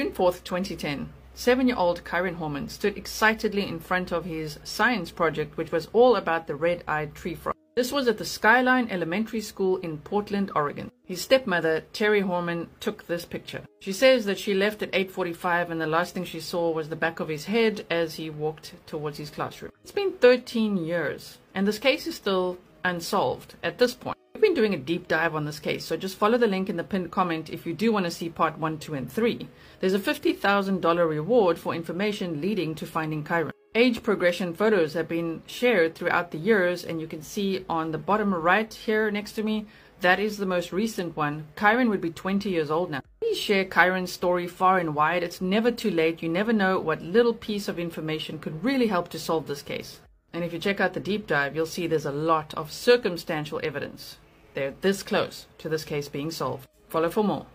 June 4th, 2010, seven year old Kyron Horman stood excitedly in front of his science project, which was all about the red eyed tree frog. This was at the Skyline Elementary School in Portland, Oregon. His stepmother, Terri Horman, took this picture. She says that she left at 8:45 and the last thing she saw was the back of his head as he walked towards his classroom. It's been 13 years and this case is still unsolved at this point. We've been doing a deep dive on this case, so just follow the link in the pinned comment if you do want to see part 1, 2 and 3. There's a $50,000 reward for information leading to finding Kyron. Age progression photos have been shared throughout the years, and you can see on the bottom right here next to me, that is the most recent one. Kyron would be 20 years old now. Please share Kyron's story far and wide. It's never too late. You never know what little piece of information could really help to solve this case. And if you check out the deep dive, you'll see there's a lot of circumstantial evidence. They're this close to this case being solved. Follow for more.